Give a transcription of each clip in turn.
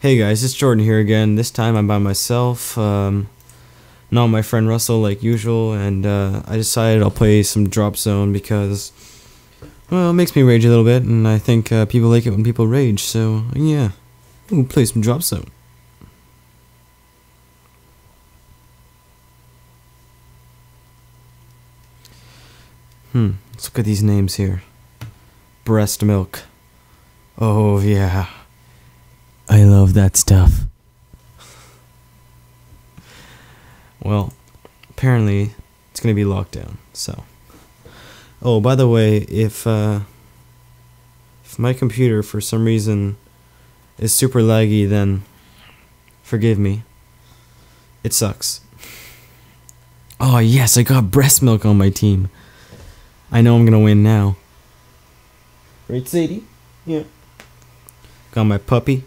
Hey guys, it's Jordan here again. This time I'm by myself, um, not my friend Russell like usual, and uh, I decided I'll play some Drop Zone because, well, it makes me rage a little bit, and I think uh, people like it when people rage, so yeah, we'll play some Drop Zone. Hmm, let's look at these names here. Breast milk. Oh yeah. I love that stuff. Well, apparently it's gonna be locked down. So, oh, by the way, if uh, if my computer for some reason is super laggy, then forgive me. It sucks. Oh yes, I got breast milk on my team. I know I'm gonna win now. Right, Sadie? Yeah. Got my puppy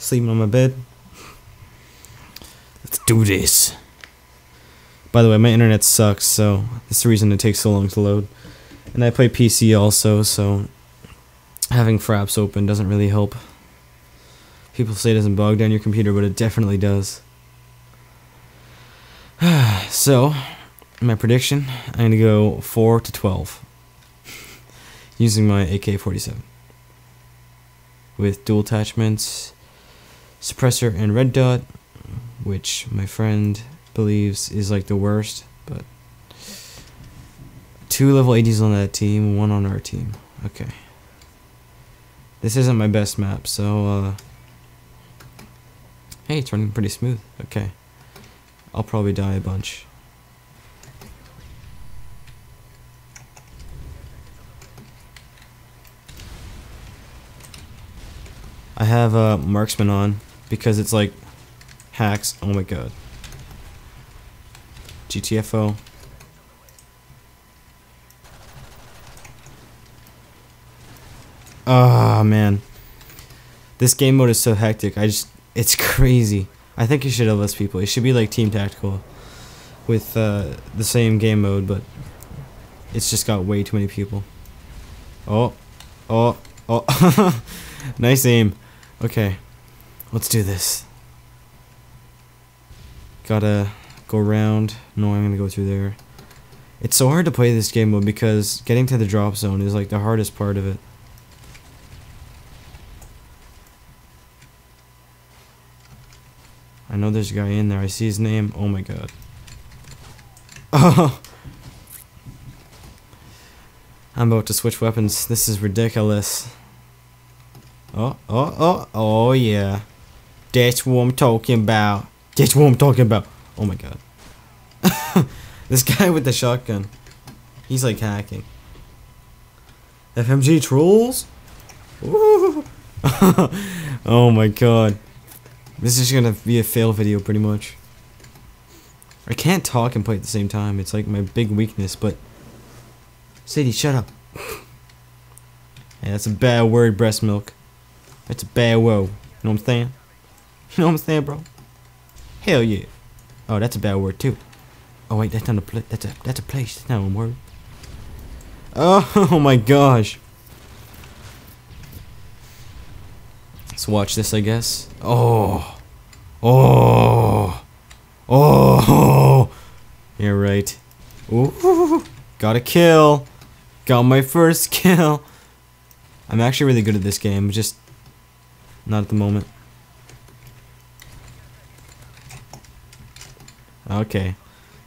sleeping on my bed. Let's do this. By the way, my internet sucks, so that's the reason it takes so long to load. And I play PC also, so having fraps open doesn't really help. People say it doesn't bog down your computer, but it definitely does. so, my prediction, I'm going to go 4 to 12 using my AK-47 with dual attachments suppressor and red dot, which my friend believes is like the worst, but two level 80s on that team, one on our team. Okay. This isn't my best map, so uh Hey, it's running pretty smooth. Okay. I'll probably die a bunch. I have a uh, marksman on because it's like hacks. Oh my god. GTFO. Oh man. This game mode is so hectic. I just it's crazy. I think you should have less people. It should be like team tactical with uh, the same game mode, but it's just got way too many people. Oh. Oh. Oh. nice aim. Okay. Let's do this. Gotta go around. No, I'm gonna go through there. It's so hard to play this game mode because getting to the drop zone is like the hardest part of it. I know there's a guy in there. I see his name. Oh my god. Oh! I'm about to switch weapons. This is ridiculous. Oh, oh, oh, oh yeah. That's what I'm talking about. That's what I'm talking about. Oh my god. this guy with the shotgun. He's like hacking. FMG trolls? oh my god. This is gonna be a fail video pretty much. I can't talk and play at the same time. It's like my big weakness, but... Sadie, shut up. yeah, that's a bad word, breast milk. That's a bad word. You know what I'm saying? You know what I'm saying, bro? Hell yeah. Oh, that's a bad word too. Oh wait, that's not a place. That's a that's a place. That's not a word. Oh, oh my gosh. Let's watch this, I guess. Oh, oh, oh. You're right. Ooh, got a kill. Got my first kill. I'm actually really good at this game. Just not at the moment. Okay.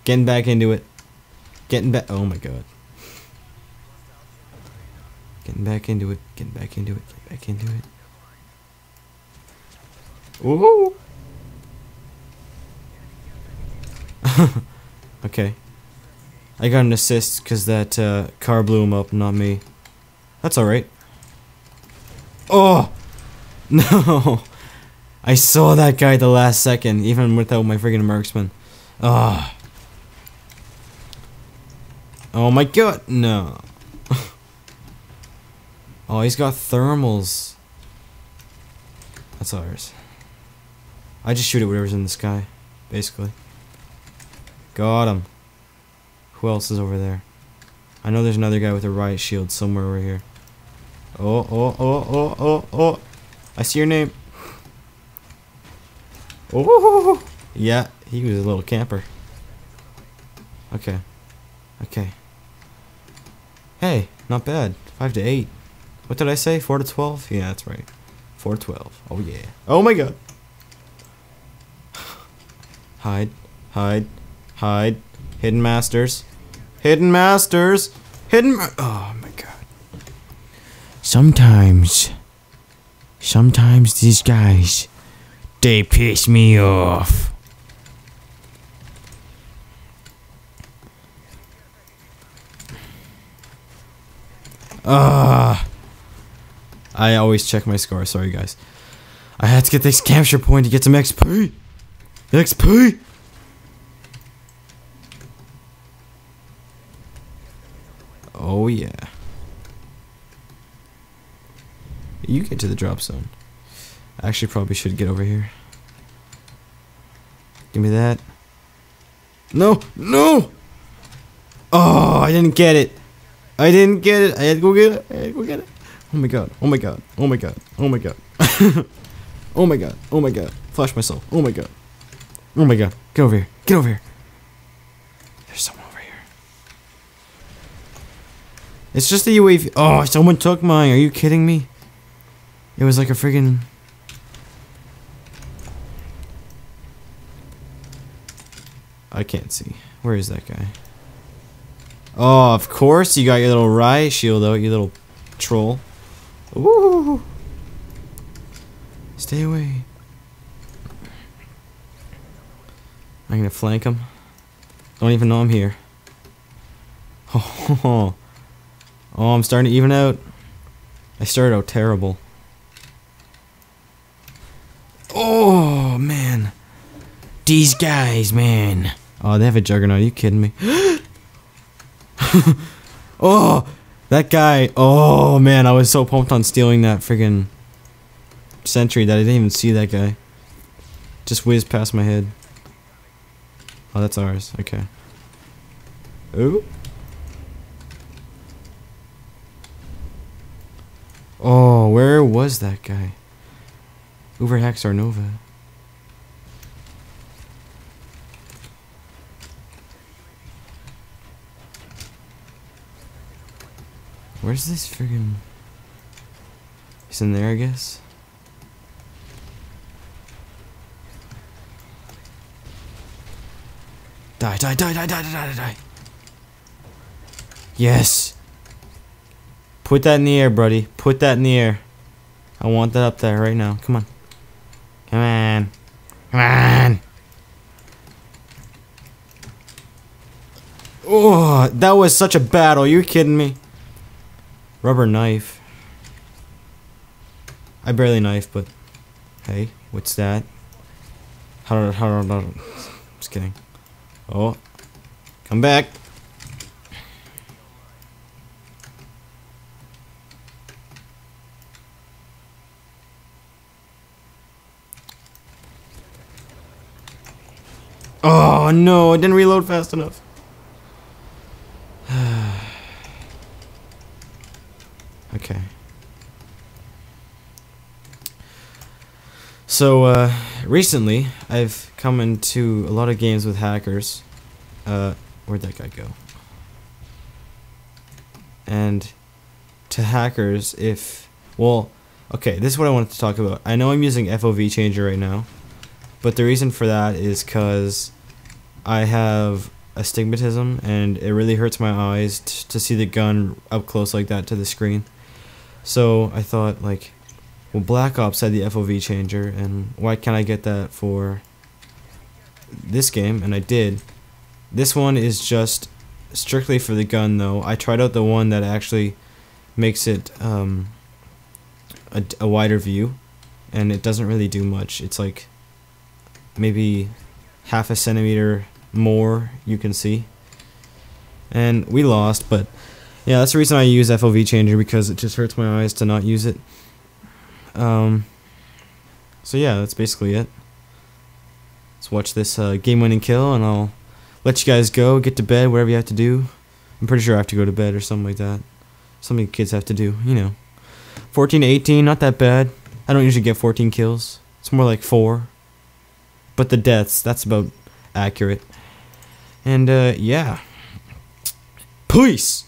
Getting back into it. Getting back. Oh my god. Getting back into it. Getting back into it. Getting back into it. Ooh. okay. I got an assist because that uh, car blew him up, not me. That's alright. Oh! No! I saw that guy the last second, even without my friggin' marksman. Ah. Oh. oh my god, no. oh, he's got thermals. That's ours. I just shoot at whatever's in the sky, basically. Got him. Who else is over there? I know there's another guy with a riot shield somewhere over here. Oh, oh, oh, oh, oh, oh. I see your name. Oh, yeah, he was a little camper. Okay, okay. Hey, not bad. Five to eight. What did I say? Four to twelve? Yeah, that's right. Four to twelve. Oh yeah. Oh my god. hide, hide, hide. Hidden masters. Hidden masters. Hidden. Ma oh my god. Sometimes. Sometimes these guys, they piss me off. Ah. I always check my score. Sorry, guys. I had to get this capture point to get some XP. XP. Oh yeah. You get to the drop zone. I actually probably should get over here. Give me that. No, no. Oh, I didn't get it. I didn't get it. I had to go get it. I had to go get it. Oh my god. Oh my god. Oh my god. Oh my god. oh my god. Oh my god. Flash myself. Oh my god. Oh my god. Get over here. Get over here. There's someone over here. It's just the UAV. Oh, someone took mine. Are you kidding me? It was like a friggin' I can't see. Where is that guy? Oh, of course you got your little riot shield out, you little troll. Ooh. Stay away. I'm gonna flank him. Don't even know I'm here. Oh, oh, I'm starting to even out. I started out terrible. Oh, man. These guys, man. Oh, they have a juggernaut. Are you kidding me? oh, that guy. Oh, man. I was so pumped on stealing that friggin' sentry that I didn't even see that guy. Just whizzed past my head. Oh, that's ours. Okay. Ooh. Oh, where was that guy? Hacks our Nova. Where's this friggin'... He's in there, I guess? Die, die, die, die, die, die, die, die. Yes. Put that in the air, buddy. Put that in the air. I want that up there right now. Come on. Come on. Come on. Oh, that was such a battle. You're kidding me. Rubber knife. I barely knife, but hey, what's that? How how how? Just kidding. Oh, come back. Oh no, I didn't reload fast enough. okay. So, uh, recently, I've come into a lot of games with hackers. Uh, where'd that guy go? And to hackers, if, well, okay, this is what I wanted to talk about. I know I'm using FOV changer right now, but the reason for that is because I have astigmatism and it really hurts my eyes to see the gun up close like that to the screen. So I thought like, well Black Ops had the FOV changer and why can't I get that for this game? And I did. This one is just strictly for the gun though. I tried out the one that actually makes it um, a, a wider view and it doesn't really do much. It's like maybe half a centimeter more you can see. And we lost, but yeah, that's the reason I use FOV changer because it just hurts my eyes to not use it. Um, so yeah, that's basically it. Let's watch this uh, game-winning kill, and I'll let you guys go, get to bed, whatever you have to do. I'm pretty sure I have to go to bed or something like that. Something kids have to do, you know. 14 to 18, not that bad. I don't usually get 14 kills. It's more like 4. but the deaths, that's about accurate. And uh, yeah. Peace!